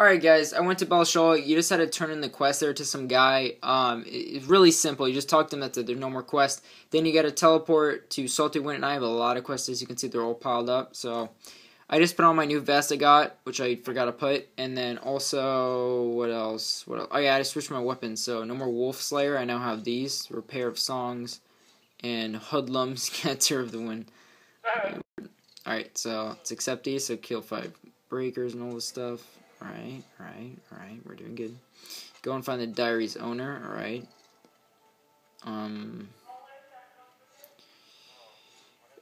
Alright guys, I went to Balshol. You just had to turn in the quest there to some guy. Um, it's really simple. You just talk to him, that's it. There's no more quests. Then you gotta teleport to Salty Wind, and I have a lot of quests. As you can see, they're all piled up. So, I just put on my new vest I got, which I forgot to put. And then also, what else? What else? Oh yeah, I just switched my weapons. So, no more Wolf Slayer. I now have these. Repair of Songs. And Hoodlums, Catcher of the Wind. Alright, so let's accept these. So, kill five breakers and all this stuff. Alright, alright, alright. We're doing good. Go and find the diary's owner. Alright. Um.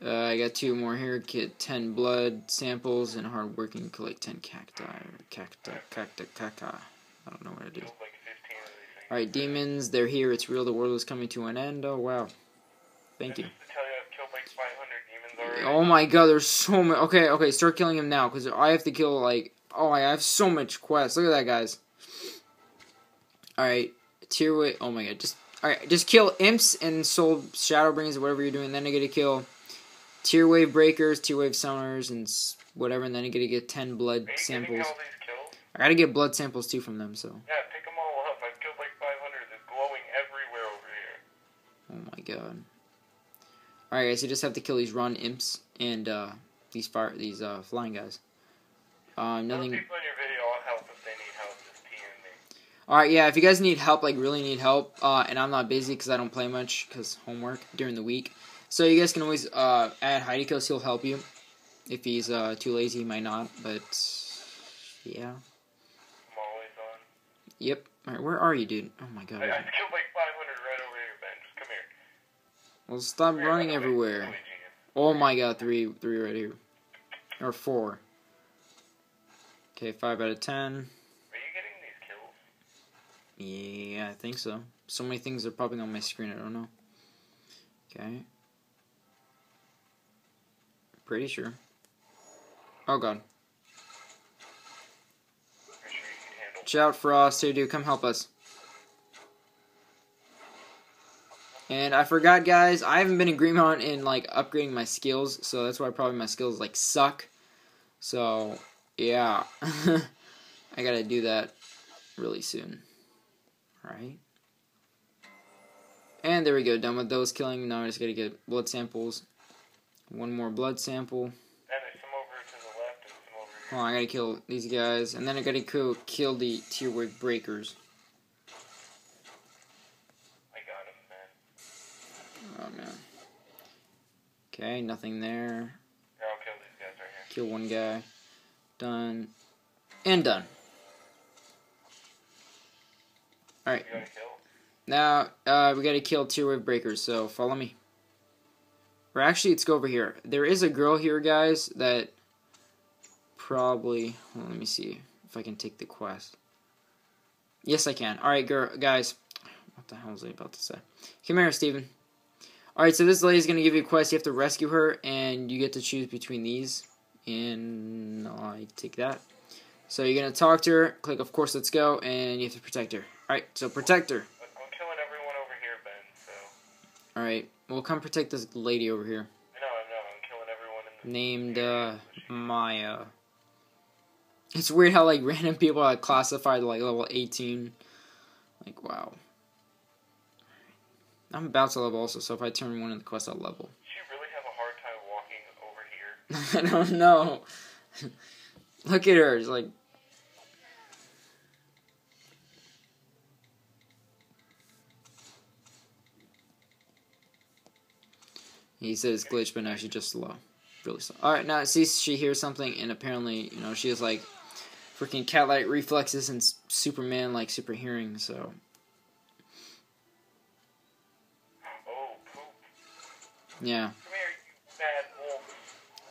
Uh, I got two more here. Get 10 blood samples and hardworking collect 10 cacti. Cacti, cacti, caca. I don't know what it is. Alright, demons, they're here. It's real. The world is coming to an end. Oh, wow. Thank you. Oh my god, there's so many. Okay, okay, start killing him now because I have to kill like Oh, I have so much quests. Look at that, guys. Alright. Tier way. Oh my god. Just Alright, just kill imps and soul shadowbringers, whatever you're doing. Then I get to kill tier wave breakers, tier wave summoners, and whatever. And then I get to get 10 blood samples. I gotta get blood samples too from them, so. Yeah, pick them all up. I've killed like 500. They're glowing everywhere over here. Oh my god. Alright, guys, you just have to kill these run imps and uh, these fire, these uh, flying guys. Um, nothing. Alright, yeah, if you guys need help, like really need help, uh, and I'm not busy because I don't play much because homework during the week. So you guys can always uh, add Heidikos, he'll help you. If he's uh, too lazy, he might not, but yeah. I'm always on. Yep. Alright, where are you, dude? Oh my god. I, I killed like 500 right over here, Ben. Just come here. Well, stop running everywhere. let me see it. Oh my god, three, three right here. Or four. Okay, five out of ten. Are you getting these kills? Yeah, I think so. So many things are popping on my screen, I don't know. Okay. Pretty sure. Oh god. Pretty sure you can handle. Shout Frost, here dude, come help us. And I forgot guys, I haven't been in Greenmount in like upgrading my skills, so that's why probably my skills like suck. So yeah. I gotta do that really soon. Alright. And there we go, done with those killing. Now I just gotta get blood samples. One more blood sample. And some over to the left and some over here. Hold I gotta kill these guys. And then I gotta kill, kill the tier wave breakers. I got him, man. Oh man. Okay, nothing there. Here, I'll kill these guys right here. Kill one guy. Done. And done. Alright. You got a kill? Now, uh, we gotta kill two wave breakers, so follow me. Or actually, let's go over here. There is a girl here, guys, that probably... On, let me see if I can take the quest. Yes, I can. Alright, girl, guys. What the hell was I about to say? Come here, Steven. Alright, so this lady's gonna give you a quest. You have to rescue her, and you get to choose between these. And I take that. So you're gonna talk to her, click of course, let's go, and you have to protect her. Alright, so protect her. I'm killing everyone over here, Ben, so. Alright, well, come protect this lady over here. I know, I know. I'm killing everyone in the. Named, area, uh, Maya. It's weird how, like, random people are classified, like, level 18. Like, wow. I'm about to level also, so if I turn one of the quests, I'll level. She really have a hard time walking over here. I don't know. Look at her, it's like... He said it's glitched, but now she's just slow. Really slow. Alright, now see she hears something, and apparently, you know, she has like freaking cat like reflexes and Superman like super hearing, so. Yeah. Come here, you bad wolf.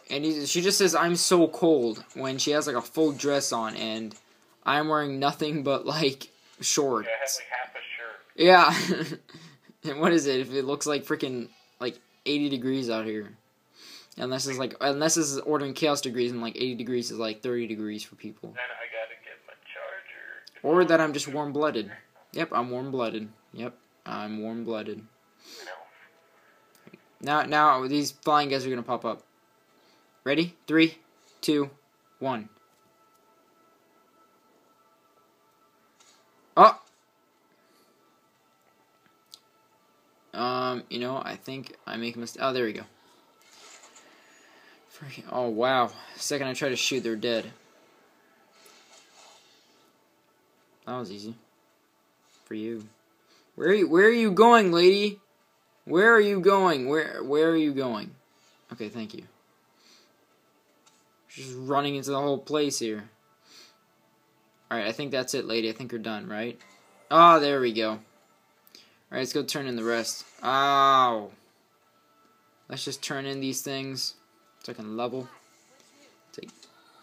And he, she just says, I'm so cold when she has like a full dress on, and I'm wearing nothing but like shorts. Yeah, like half a shirt. Yeah. and what is it if it looks like freaking like 80 degrees out here? Unless it's like unless it's Order and Chaos degrees and like 80 degrees is like 30 degrees for people. Then I gotta get my charger. Or that I'm just warm blooded. Yep, I'm warm blooded. Yep, I'm warm blooded. No. Now now these flying guys are gonna pop up. Ready? Three, two, one. Oh! Um, you know, I think I make a mistake. Oh, there we go. Freaking, oh, wow. Second I try to shoot, they're dead. That was easy. For you. Where are you, where are you going, lady? Where are you going? Where where are you going? Okay, thank you. Just running into the whole place here. Alright, I think that's it, lady. I think you're done, right? Oh, there we go. Alright, let's go turn in the rest. Ow. Let's just turn in these things so I can level. Take.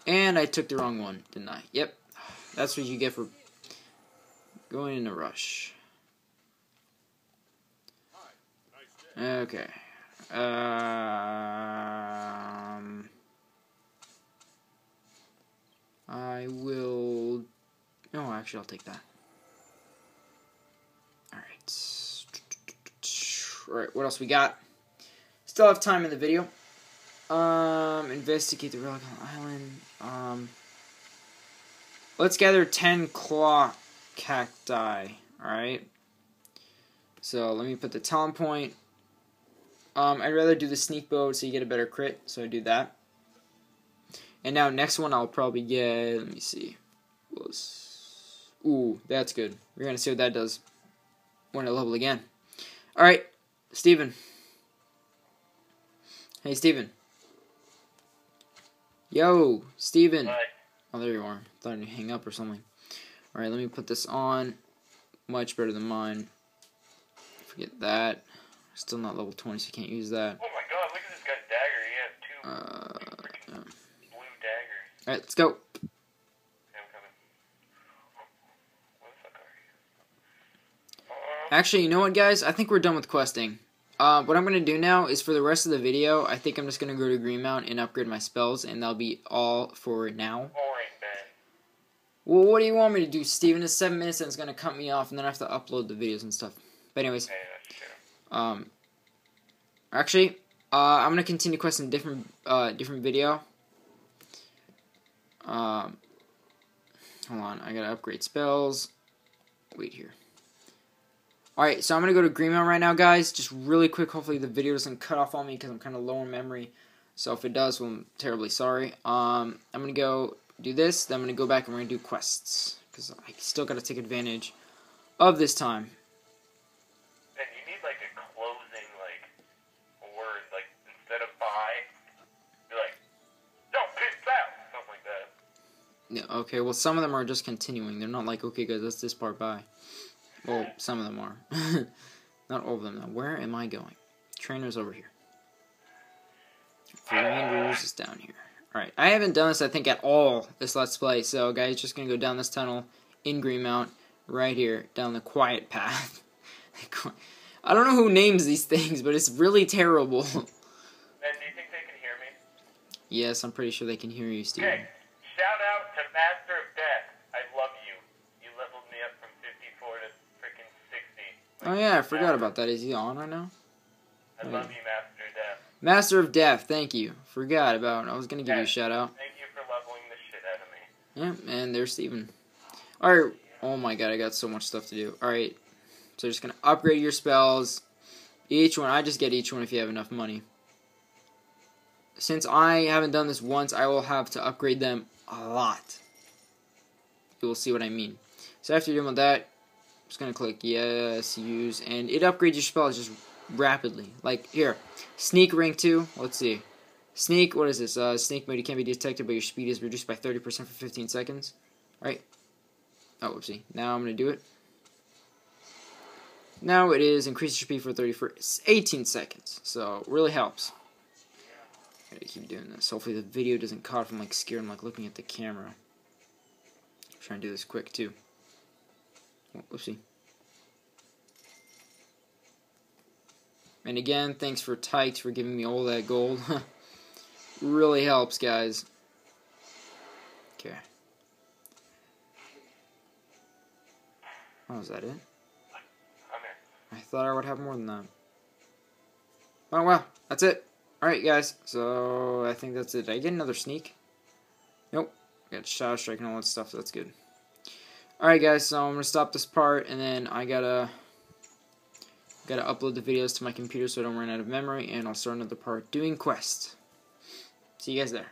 And I took the wrong one, didn't I? Yep. That's what you get for going in a rush. Okay. Um, I will. No, actually, I'll take that. Alright, what else we got? Still have time in the video. Um, investigate the Relic Island. Um, let's gather 10 claw cacti. Alright. So, let me put the talent point. Um, I'd rather do the sneak boat so you get a better crit, so I do that. And now, next one I'll probably get, let me see. Ooh, that's good. We're going to see what that does when I level again. Alright, Steven. Hey, Steven. Yo, Steven. Hi. Oh, there you are. Thought I'd hang up or something. Alright, let me put this on. Much better than mine. Forget that. Still not level 20, so you can't use that. Oh my god, look at this guy's dagger. He has two Uh, yeah. blue daggers. Alright, let's go. I'm coming. Where the fuck are you? Uh, Actually, you know what, guys? I think we're done with questing. Uh, what I'm going to do now is for the rest of the video, I think I'm just going to go to Greenmount and upgrade my spells, and that'll be all for now. Well, what do you want me to do, Steven? It's seven minutes and it's going to cut me off, and then I have to upload the videos and stuff. But anyways, um, actually, uh, I'm going to continue questing different, uh, different video. Um, hold on, I got to upgrade spells. Wait here. Alright, so I'm to go to Greenmount right now, guys. Just really quick. Hopefully the video doesn't cut off on me because I'm kind of low on memory. So if it does, well, I'm terribly sorry. Um, I'm to go do this. Then I'm to go back and we're to do quests. Because I still got to take advantage of this time. Yeah, okay, well, some of them are just continuing. They're not like, okay, guys, let's this part by. Well, some of them are. not all of them, though. Where am I going? Trainer's over here. Flanders is down here. Alright, I haven't done this, I think, at all this Let's Play. So, guys, just gonna go down this tunnel in Greenmount, right here, down the quiet path. I don't know who names these things, but it's really terrible. Ben, do you think they can hear me? yes, I'm pretty sure they can hear you, Steven. Okay, to Master of Death. I love you. You leveled me up from 54 to freaking 60. Oh, yeah, I forgot about that. Is he on right now? I love you, Master of Death. Master of Death, thank you. Forgot about. I was gonna give you a shout out. Thank you for leveling the shit out of me. Yeah, and there's Steven. Alright. Oh my god, I got so much stuff to do. Alright. So just gonna upgrade your spells. Each one, I just get each one if you have enough money. Since I haven't done this once, I will have to upgrade them a lot. You will see what I mean. So after you're done with that, I'm just gonna click yes, use, and it upgrades your spells just rapidly. Like here, sneak rank two. Let's see. Sneak, what is this? Uh, sneak mode, you can't be detected, but your speed is reduced by 30% for 15 seconds. All right. Oh, whoopsie. Now I'm to do it. Now it is increase your speed for 30 for 18 seconds. So, really helps. Gotta keep doing this. Hopefully the video doesn't cut from like scared. I'm like looking at the camera. I'm trying to do this quick too. Oh, whoopsie. And again, thanks for Tykes for giving me all that gold. really helps, guys. Okay. Oh, is that it? I'm. I thought I would have more than that. Oh, well, that's it. Alright, guys. So, I think that's it. Did I get another sneak? Nope. Got Shadow Strike and all that stuff. That's good. Alright, guys. So, I'm going to stop this part, and then I gotta Gotta upload the videos to my computer so I don't run out of memory, and I'll start another part doing quests. See you guys there.